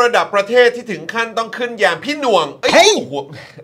ด ราม่าระดับประเทศที่ถึงขั้นต้องขึ้นยามพี่หน่วงเอ้ยเฮ้ยโอ้โห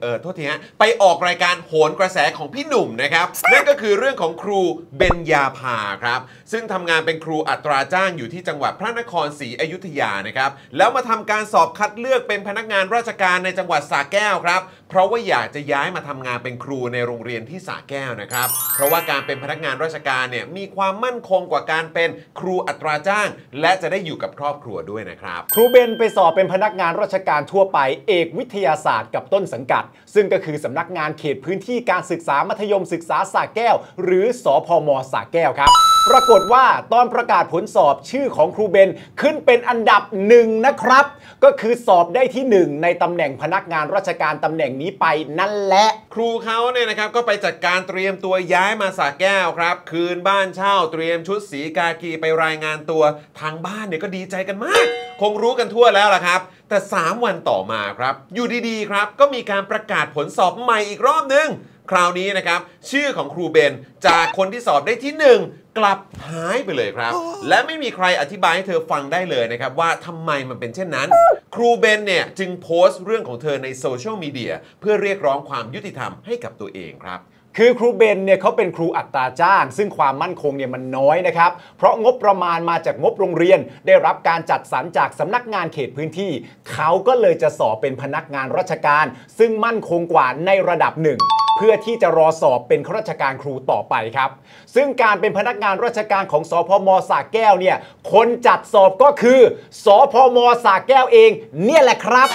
เออโทษทีฮะ ไปออกรายการโหนกระแสของพี่หนุ่มนะครับ นั่นก็คือเรื่องของครูเบญญาภาครับ ซึ่งทำงานเป็นครูอัตราจ้างอยู่ที่จังหวัดพระนครศรีอยุธยานะครับ แล้วมาทำการสอบคัดเลือกเป็นพนักงานราชการในจังหวัดสระแก้วครับ เพราะว่าอยากจะย้ายมาทำงานเป็นครูในโรงเรียนที่สระแก้วนะครับ เพราะว่าการเป็นพนักงานราชการเนี่ยมีความมั่นคงกว่าการเป็นครูอัตราจ้าง และจะได้อยู่กับครอบครัวด้วยนะครับ ครูเบนไปสอบเป็นพนักงานราชการทั่วไป เอกวิทยาศาสตร์กับต้นสังกัด ซึ่งก็คือสำนักงานเขตพื้นที่การศึกษามัธยมศึกษาสาแก้ว หรือสอพมสาแก้วครับ ปรากฏว่าตอนประกาศผลสอบชื่อของครูเบนขึ้นเป็นอันดับหนึ่งนะครับ ก็คือสอบได้ที่หนึ่งในตำแหน่งพนักงานราชการตำแหน่งนี้ไปนั่นแหละ ครูเขาเนี่ยนะครับก็ไปจัดการเตรียมตัวย้ายมาสระแก้วครับ คืนบ้านเช่าเตรียมชุดสีกากีไปรายงานตัวทางบ้านเนี่ยก็ดีใจกันมาก คงรู้กันทั่วแล้วล่ะครับ แต่ 3 วันต่อมาครับ อยู่ดีๆครับก็มีการประกาศผลสอบใหม่อีกรอบนึง คราวนี้นะครับชื่อของครูเบนจากคนที่สอบได้ที่หนึ่ง กลับหายไปเลยครับ และไม่มีใครอธิบายให้เธอฟังได้เลยนะครับ ว่าทำไมมันเป็นเช่นนั้น ครูเบนเนี่ยจึงโพสต์เรื่องของเธอในโซเชียลมีเดียเพื่อเรียกร้องความยุติธรรมให้กับตัวเองครับ คือครูเบนเนี่ยเขาเป็นครูอัตราจ้าง ซึ่งความมั่นคงเนี่ยมันน้อยนะครับ เพราะงบประมาณมาจากงบโรงเรียน ได้รับการจัดสรรจากสำนักงานเขตพื้นที่ เขาก็เลยจะสอบเป็นพนักงานราชการ ซึ่งมั่นคงกว่าในระดับหนึ่ง เพื่อที่จะรอสอบเป็นข้าราชการครูต่อไปครับ ซึ่งการเป็นพนักงานราชการของสพมสาแก้วเนี่ยคนจัดสอบก็คือสพมสาแก้วเอง เนี่ยแหละครับ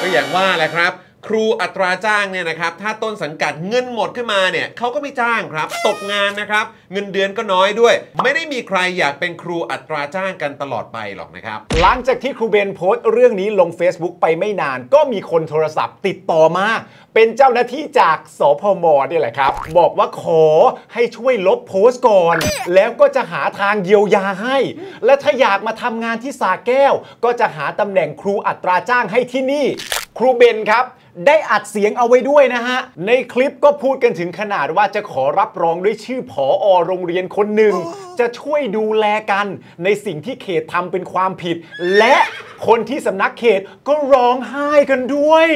ก็อย่างว่าแหละครับ ครูอัตราจ้างเนี่ยนะครับถ้าต้นสังกัดเงินหมดขึ้นมาเนี่ยเขาก็ไม่จ้างครับ ตกงานนะครับ เงินเดือนก็น้อยด้วย ไม่ได้มีใครอยากเป็นครูอัตราจ้างกันตลอดไปหรอกนะครับ หลังจากที่ครูเบนโพสต์เรื่องนี้ลง Facebook ไปไม่นาน ก็มีคนโทรศัพท์ติดต่อมา เป็นเจ้าหน้าที่จากสพมนี่แหละครับ บอกว่าขอให้ช่วยลบโพสต์ก่อน แล้วก็จะหาทางเยียวยาให้ และถ้าอยากมาทำงานที่สาแก้ว ก็จะหาตำแหน่งครูอัตราจ้างให้ที่นี่ ครูเบนครับ ได้อัดเสียงเอาไว้ด้วยนะฮะ ในคลิปก็พูดกันถึงขนาดว่าจะขอรับรองด้วยชื่อผออโรงเรียนคนหนึ่ง จะช่วยดูแลกันในสิ่งที่เขตทำเป็นความผิด และคนที่สำนักเขตก็ร้องไห้กันด้วย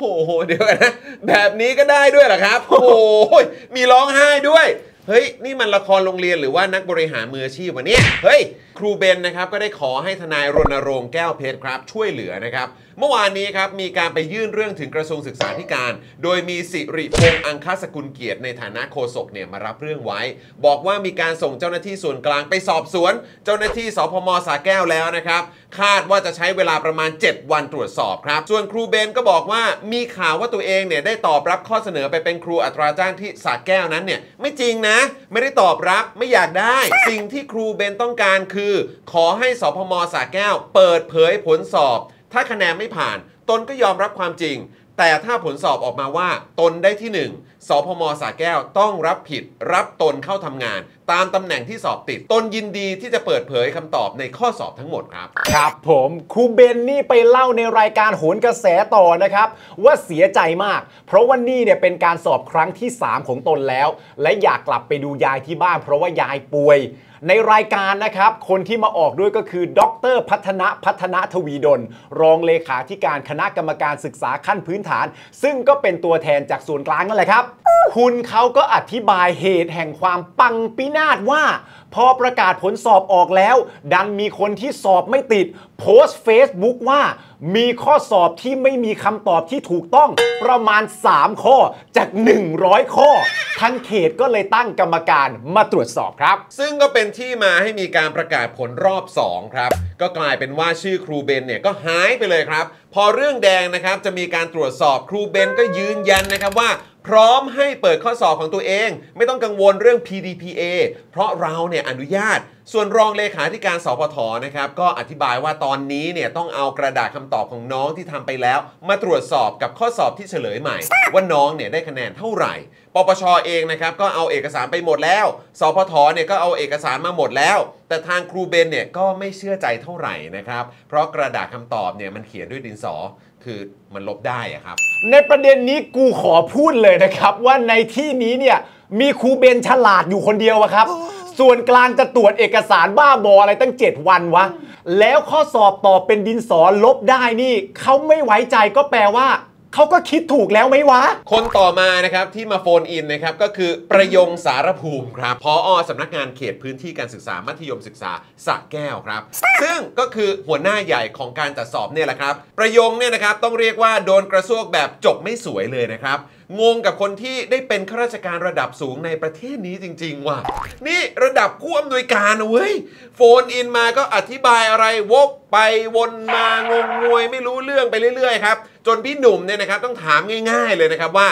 โอ้โห เดี๋ยวก่อนนะ แบบนี้ก็ได้ด้วยเหรอครับ โอ้โห มีร้องไห้ด้วย เฮ้ย นี่มันละครโรงเรียนหรือว่านักบริหารมืออาชีพวะเนี่ย เฮ้ยค รูเบนนะครับก็ได้ขอให้ทนายรณรงค์แก้วเพชรครับช่วยเหลือนะครับ เมื่อวานนี้ครับมีการไปยื่นเรื่องถึงกระทรวงศึกษาธิการ โดยมีสิริพงษ์อังคสกุลเกียรติในฐานะโฆษกเนี่ยมารับเรื่องไว้ บอกว่ามีการส่งเจ้าหน้าที่ส่วนกลางไปสอบสวน เจ้าหน้าที่สพมสาแก้วแล้วนะครับคาดว่าจะใช้เวลาประมาณ 7 วันตรวจสอบครับ ส่วนครูเบนก็บอกว่ามีข่าวว่าตัวเองเนี่ยได้ตอบรับข้อเสนอไปเป็นครูอัตราจ้างที่สาแก้วนั้นเนี่ยไม่จริงนะ ไม่ได้ตอบรับไม่อยากได้ สิ่งที่ครูเบนต้องการคือขอให้สพมสาแก้ว เปิดเผยผลสอบ ถ้าคะแนนไม่ผ่าน ตนก็ยอมรับความจริง แต่ถ้าผลสอบออกมาว่า ตนได้ที่ 1สพมสาแก้วต้องรับผิด รับตนเข้าทำงาน ตามตำแหน่งที่สอบติด ตนยินดีที่จะเปิดเผยคำตอบในข้อสอบทั้งหมดครับ ครับผมครูเบนนี่ไปเล่าในรายการโหนกระแสต่อนะครับ ว่าเสียใจมาก เพราะว่านี่เนี่ยเป็นการสอบครั้งที่ 3 ของตนแล้ว และอยากกลับไปดูยายที่บ้าน เพราะว่ายายป่วย ในรายการนะครับ คนที่มาออกด้วยก็คือ ดร พัฒนะพัฒนาทวีดล รองเลขาธิการคณะกรรมการศึกษาขั้นพื้นฐาน ซึ่งก็เป็นตัวแทนจากส่วนกลางนั่นแหละครับ คุณเขาก็อธิบายเหตุแห่งความปังปินาศว่า พอประกาศผลสอบออกแล้ว ดันมีคนที่สอบไม่ติด โพสต์ Facebook ว่ามีข้อสอบที่ไม่มีคำตอบที่ถูกต้องประมาณ 3 ข้อจาก 100 ข้อ ทั้งเขตก็เลยตั้งกรรมการมาตรวจสอบครับ ซึ่งก็เป็นที่มาให้มีการประกาศผลรอบ 2 ครับ ก็กลายเป็นว่าชื่อครูเบนเนี่ยก็หายไปเลยครับ พอเรื่องแดงนะครับจะมีการตรวจสอบครูเบนก็ยืนยันนะครับว่า พร้อมให้เปิดข้อสอบของตัวเอง ไม่ต้องกังวลเรื่อง PDPA เพราะเราเนี่ยอนุญาต ส่วนรองเลขาธิการสพทนะครับก็อธิบายว่าตอนนี้เนี่ยต้องเอากระดาษคำตอบของน้องที่ทำไปแล้ว มาตรวจสอบกับข้อสอบที่เฉลยใหม่ ว่าน้องเนี่ยได้คะแนนเท่าไหร่ ปปชเองนะครับก็เอาเอกสารไปหมดแล้ว สพทเนี่ยก็เอาเอกสารมาหมดแล้ว แต่ทางครูเบนเนี่ยก็ไม่เชื่อใจเท่าไหร่นะครับเพราะกระดาษคำตอบเนี่ยมันเขียนด้วยดินสอคือมันลบได้อะครับ ในประเด็นนี้กูขอพูดเลยนะครับว่าในที่นี้เนี่ยมีครูเบนฉลาดอยู่คนเดียวอะครับ ส่วนกลางจะตรวจเอกสารบ้าบออะไรตั้ง 7 วันวะ แล้วข้อสอบตอบเป็นดินสอลบได้นี่เขาไม่ไว้ใจก็แปลว่า เขาก็คิดถูกแล้วไหมวะ คนต่อมานะครับที่มาโฟนอินนะครับก็คือประยงสารภูมิครับพออสำนักงานเขตพื้นที่การศึกษามัธยมศึกษาสระแก้วครับ ซึ่งก็คือหัวหน้าใหญ่ของการจัดสอบเนี่ยแหละครับ ประยงเนี่ยนะครับต้องเรียกว่าโดนกระซวกแบบจบไม่สวยเลยนะครับงงกับคนที่ได้เป็นข้าราชการระดับสูงในประเทศนี้จริง ๆ ว่ะ นี่ระดับผู้อำนวยการนะเว้ย โฟนอินมาก็อธิบายอะไรวกไปวนมางงงวยไม่รู้เรื่องไปเรื่อยๆครับ จนพี่หนุ่มเนี่ยนะครับต้องถามง่าย ๆ เลยนะครับว่า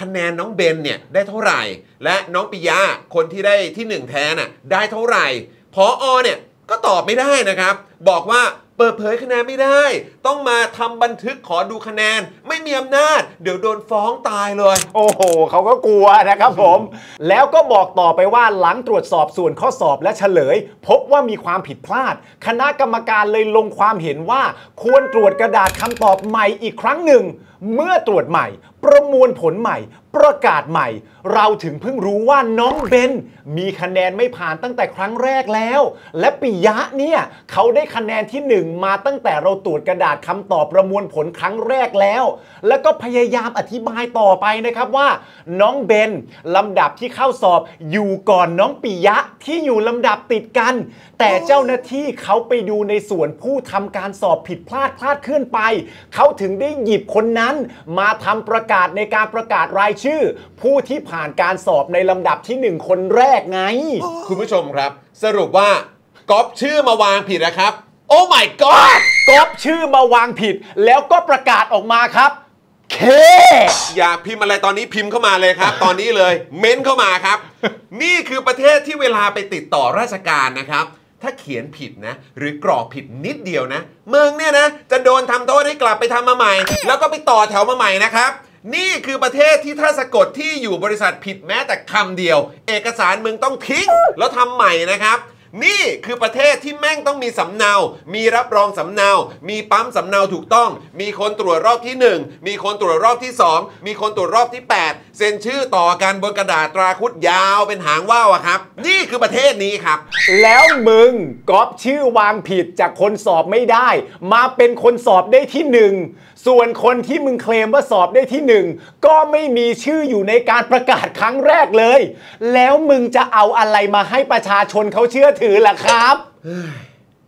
คะแนนน้องเบนเนี่ยได้เท่าไหร่ และน้องปิยะคนที่ได้ที่หนึ่งแทนน่ะได้เท่าไหร่พออเนี่ยก็ตอบไม่ได้นะครับ บอกว่า เปิดเผยคะแนนไม่ได้ ต้องมาทำบันทึกขอดูคะแนน ไม่มีอำนาจ เดี๋ยวโดนฟ้องตายเลย โอ้โห เขาก็กลัวนะครับผม แล้วก็บอกต่อไปว่าหลังตรวจสอบส่วนข้อสอบและเฉลย พบว่ามีความผิดพลาด คณะกรรมการเลยลงความเห็นว่า ควรตรวจกระดาษคำตอบใหม่อีกครั้งหนึ่ง เมื่อตรวจใหม่ ประมวลผลใหม่ ประกาศใหม่ เราถึงเพิ่งรู้ว่าน้องเบนมีคะแนนไม่ผ่านตั้งแต่ครั้งแรกแล้ว และปิยะเนี่ยเขาได้คะแนนที่หนึ่งมาตั้งแต่เราตรวจกระดาษคำตอบประมวลผลครั้งแรกแล้ว แล้วก็พยายามอธิบายต่อไปนะครับว่า น้องเบนลำดับที่เข้าสอบอยู่ก่อนน้องปิยะที่อยู่ลำดับติดกัน แต่เจ้าหน้าที่เขาไปดูในส่วนผู้ทำการสอบผิดพลาดพลาดเคลื่อนไป เขาถึงได้หยิบคนนั้น มาทำประกาศในการประกาศรายชื่อผู้ที่ผ่านการสอบในลำดับที่หนึ่งคนแรกไง คุณผู้ชมครับ สรุปว่าก๊อปชื่อมาวางผิดนะครับ โอ้ my god ก๊อปชื่อมาวางผิด แล้วก็ประกาศออกมาครับ เค อยากพิมพ์อะไรตอนนี้พิมพ์เข้ามาเลยครับ ตอนนี้เลยเม้นเข้ามาครับ นี่คือประเทศที่เวลาไปติดต่อราชการนะครับ ถ้าเขียนผิดนะ หรือกรอกผิดนิดเดียวนะมึงเนี่ยนะ จะโดนทำโทษให้กลับไปทำมาใหม่ แล้วก็ไปต่อแถวมาใหม่นะครับ นี่คือประเทศที่ถ้าสะกดที่อยู่บริษัทผิดแม้แต่คำเดียว เอกสารมึงต้องทิ้งแล้วทำใหม่นะครับนี่คือประเทศที่แม่งต้องมีสำเนา มีรับรองสำเนา มีปั๊มสำเนาถูกต้อง มีคนตรวจรอบที่ 1 มีคนตรวจรอบที่ 2 มีคนตรวจรอบที่ 8 เซ็นชื่อต่อกันบนกระดาษตราคุดยาวเป็นหางว่าวอะครับ นี่คือประเทศนี้ครับ แล้วมึงก๊อปชื่อวางผิดจากคนสอบไม่ได้ มาเป็นคนสอบได้ที่หนึ่ง ส่วนคนที่มึงเคลมว่าสอบได้ที่หนึ่งก็ไม่มีชื่ออยู่ในการประกาศครั้งแรกเลย แล้วมึงจะเอาอะไรมาให้ประชาชนเขาเชื่อถือล่ะครับ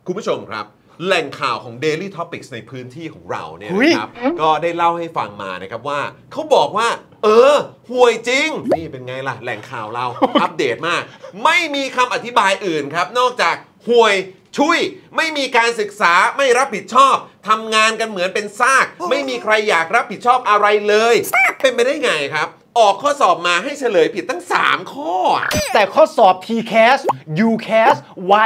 คุณผู้ชมครับ แหล่งข่าวของ Daily Topics ในพื้นที่ของเราเนี่ยอุ๊ยนะครับ ก็ได้เล่าให้ฟังมานะครับว่า เขาบอกว่า เออห่วยจริง นี่เป็นไงล่ะ แหล่งข่าวเรา อัปเดตมาก ไม่มีคำอธิบายอื่นครับ นอกจากห่วย ชุยไม่มีการศึกษาไม่รับผิดชอบทำงานกันเหมือนเป็นซาก ไม่มีใครอยากรับผิดชอบอะไรเลย เป็นไปได้ไงครับ ออกข้อสอบมาให้เฉลยผิดตั้ง 3 ข้อแต่ข้อสอบ TCAS UCAS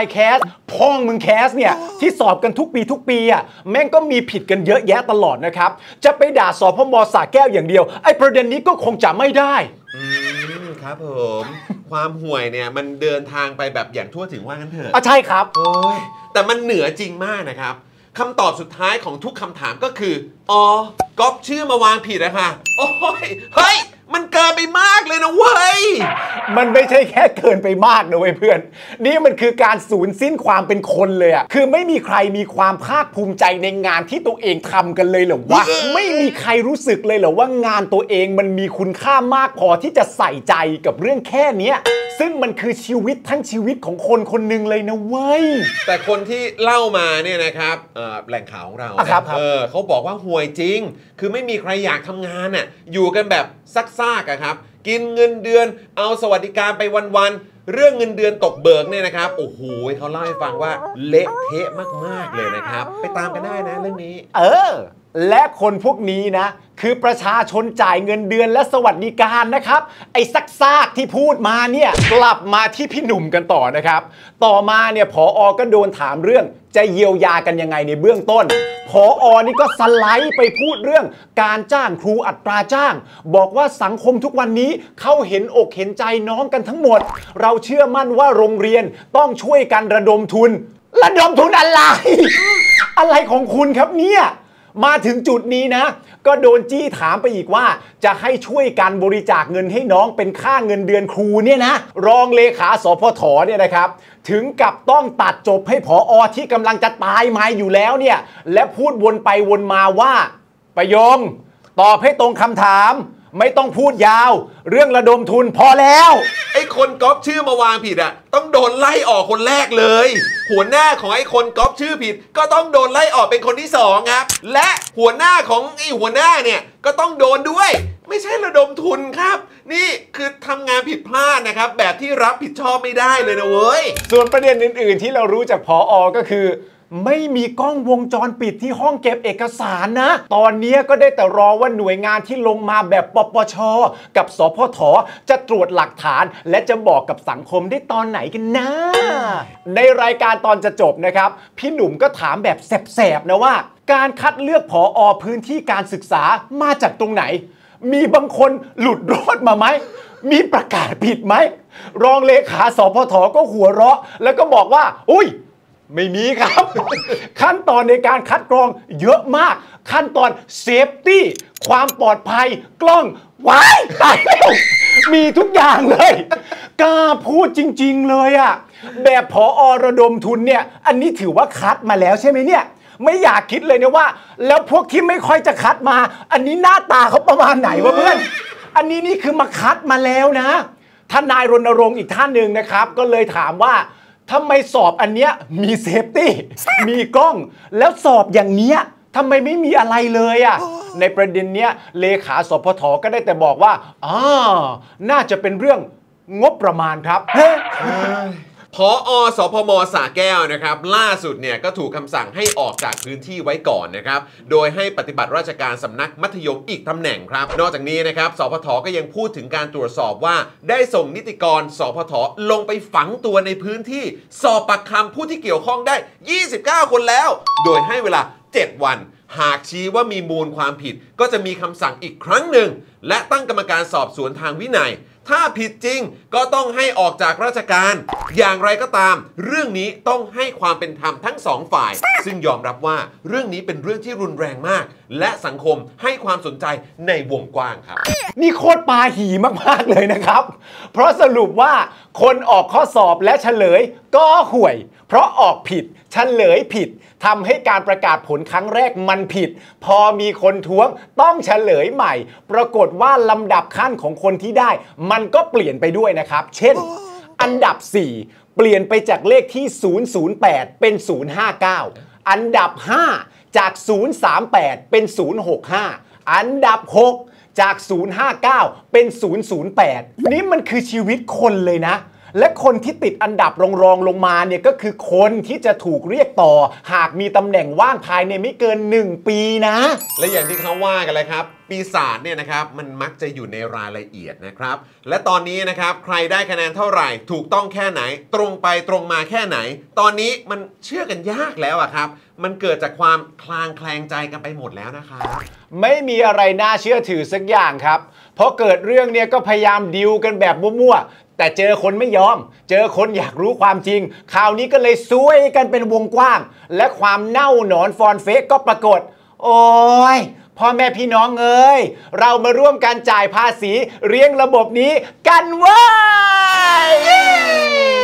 YCAS พ่องมึง CAS เนี่ย ที่สอบกันทุกปีทุกปีอะแม่งก็มีผิดกันเยอะแยะตลอดนะครับ จะไปด่าสอบพมสาแก้วอย่างเดียว ไอ้ประเด็นนี้ก็คงจะไม่ได้อืม ครับผม ความห่วยเนี่ยมันเดินทางไปแบบอย่างทั่วถึงว่างั้นเถอะอะใช่ครับ โอ้ยแต่มันเหนือจริงมากนะครับคำตอบสุดท้ายของทุกคำถามก็คืออ๋อก๊อปชื่อมาวางผิดนะคะโอ้ยเฮ้ย มันเกินไปมากเลยนะเว้ย มันไม่ใช่แค่เกินไปมากนะเว้ยเพื่อน นี่มันคือการสูญสิ้นความเป็นคนเลยอะคือไม่มีใครมีความภาคภูมิใจในงานที่ตัวเองทำกันเลยเหรอวะ ไม่มีใครรู้สึกเลยเหรอว่างานตัวเองมันมีคุณค่ามากพอที่จะใส่ใจกับเรื่องแค่เนี้ย ซึ่งมันคือชีวิตทั้งชีวิตของคนคนหนึ่งเลยนะเว้ย แต่คนที่เล่ามาเนี่ยนะครับเอ่อแหล่งข่าวของเราอะครับครับเออเขาบอกว่าห่วยจริง คือไม่มีใครอยากทำงานน่ะอยู่กันแบบซักซากอะครับ กินเงินเดือนเอาสวัสดิการไปวันๆเรื่องเงินเดือนตกเบิกเนี่ยนะครับ โอ้โหเขาเล่าให้ฟังว่าเละเทะมากๆเลยนะครับ ไปตามกันได้นะเรื่องนี้ เออ และคนพวกนี้นะ คือประชาชนจ่ายเงินเดือนและสวัสดิการนะครับ ไอ้ซักซากที่พูดมาเนี่ย กลับมาที่พี่หนุ่มกันต่อนะครับ ต่อมาเนี่ยผออก็โดนถามเรื่อง จะเยียวยากันยังไงในเบื้องต้นผออนี่ก็สไลด์ไปพูดเรื่อง การจ้างครูอัตราจ้าง บอกว่าสังคมทุกวันนี้เขาเห็นอกเห็นใจน้องกันทั้งหมด เราเชื่อมั่นว่าโรงเรียนต้องช่วยกันระดมทุน ระดมทุนอะไร อะไรของคุณครับเนี่ย มาถึงจุดนี้นะ ก็โดนจี้ถามไปอีกว่า จะให้ช่วยกันบริจาคเงินให้น้องเป็นค่าเงินเดือนครูเนี่ยนะ รองเลขาสพทเนี่ยนะครับ ถึงกับต้องตัดจบให้ผออที่กำลังจะตายมาอยู่แล้วเนี่ย และพูดวนไปวนมาว่า ประโยง ตอบให้ตรงคำถาม ไม่ต้องพูดยาว เรื่องระดมทุนพอแล้ว ไอ้คนก๊อปชื่อมาวางผิดอะ ต้องโดนไล่ออกคนแรกเลย หัวหน้าของไอ้คนก๊อปชื่อผิด ก็ต้องโดนไล่ออกเป็นคนที่สองครับ และหัวหน้าของไอ้หัวหน้าเนี่ยก็ต้องโดนด้วย ไม่ใช่ระดมทุนครับ นี่คือทำงานผิดพลาดนะครับ แบบที่รับผิดชอบไม่ได้เลยนะเว้ย ส่วนประเด็นอื่น ๆ ที่เรารู้จากพออก็คือ ไม่มีกล้องวงจรปิดที่ห้องเก็บเอกสารนะ ตอนนี้ก็ได้แต่รอว่าหน่วยงานที่ลงมาแบบปปช กับสพทจะตรวจหลักฐาน และจะบอกกับสังคมได้ตอนไหนกันนะ ในรายการตอนจะจบนะครับ พี่หนุ่มก็ถามแบบแสบๆนะว่า การคัดเลือกผอ.พื้นที่การศึกษามาจากตรงไหน มีบางคนหลุดรอดมาไหมมีประกาศผิดไหมรองเลขาสพทก็หัวเราะ แล้วก็บอกว่า อุ้ย ไม่มีครับ ขั้นตอนในการคัดกรองเยอะมาก ขั้นตอน safety ความปลอดภัยกล้องว้ายตายแล้วมีทุกอย่างเลยกล้าพูดจริง ๆ เลยอะแบบพออระดมทุนเนี่ย อันนี้ถือว่าคัดมาแล้วใช่ไหมเนี่ยไม่อยากคิดเลยนะว่า แล้วพวกที่ไม่ค่อยจะคัดมา อันนี้หน้าตาเขาประมาณไหนวะเพื่อน อันนี้นี่คือมาคัดมาแล้วนะท่านนายรณรงค์อีกท่านหนึ่งนะครับ ก็เลยถามว่า ทำไมสอบอันเนี้ยมี safety มีกล้อง แล้วสอบอย่างเนี้ยทำไมไม่มีอะไรเลยอะ่ะ ในประเด็นเนี้ยเลขาสพทก็ได้แต่บอกว่าอ่าน่าจะเป็นเรื่องงบประมาณครับเฮ้ พออสพมสาแก้วนะครับล่าสุดเนี่ยก็ถูกคำสั่งให้ออกจากพื้นที่ไว้ก่อนนะครับโดยให้ปฏิบัติราชการสำนักมัธยมอีกตำแหน่งครับ นอกจากนี้นะครับสพทก็ยังพูดถึงการตรวจสอบว่า ได้ส่งนิติกรสพทลงไปฝังตัวในพื้นที่ สอบปากคำผู้ที่เกี่ยวข้องได้ 29 คนแล้ว โดยให้เวลา 7 วันหากชี้ว่ามีมูลความผิดก็จะมีคำสั่งอีกครั้งหนึ่ง และตั้งกรรมการสอบสวนทางวินัย ถ้าผิดจริงก็ต้องให้ออกจากราชการ อย่างไรก็ตาม เรื่องนี้ต้องให้ความเป็นธรรมทั้งสองฝ่าย ซึ่งยอมรับว่าเรื่องนี้เป็นเรื่องที่รุนแรงมาก และสังคมให้ความสนใจในวงกว้างครับ นี่โคตรปาหีมาก ๆ เลยนะครับ เพราะสรุปว่าคนออกข้อสอบและเฉลยก็ห่วย เพราะออกผิดเฉลยผิดทำให้การประกาศผลครั้งแรกมันผิด พอมีคนท้วงต้องเฉลยใหม่ ปรากฏว่าลำดับขั้นของคนที่ได้ มันก็เปลี่ยนไปด้วยนะครับ เช่น อันดับ 4 เปลี่ยนไปจากเลขที่ 008 เป็น 059 อันดับ 5 จาก 038 เป็น 065 อันดับ 6 จาก 059 เป็น 008 นี่มันคือชีวิตคนเลยนะและคนที่ติดอันดับรองๆลงมาเนี่ยก็คือคนที่จะถูกเรียกต่อ หากมีตำแหน่งว่างภายในไม่เกิน 1 ปีนะ และอย่างที่เขาว่ากันเลยครับ ปีศาจเนี่ยนะครับมันมักจะอยู่ในรายละเอียดนะครับ และตอนนี้นะครับใครได้คะแนนเท่าไหร่ ถูกต้องแค่ไหน ตรงไปตรงมาแค่ไหน ตอนนี้มันเชื่อกันยากแล้วอะครับ มันเกิดจากความคลางแคลงใจกันไปหมดแล้วนะครับไม่มีอะไรน่าเชื่อถือสักอย่างครับ เพราะเกิดเรื่องเนี้ยก็พยายามดิวกันแบบมั่วๆ แต่เจอคนไม่ยอม เจอคนอยากรู้ความจริง คราวนี้ก็เลยซวยกันเป็นวงกว้าง และความเน่าหนอนฟอนเฟกก็ปรากฏ โอ้ยพ่อแม่พี่น้องเอ้ย เรามาร่วมกันจ่ายภาษีเลี้ยงระบบนี้กันเว้ย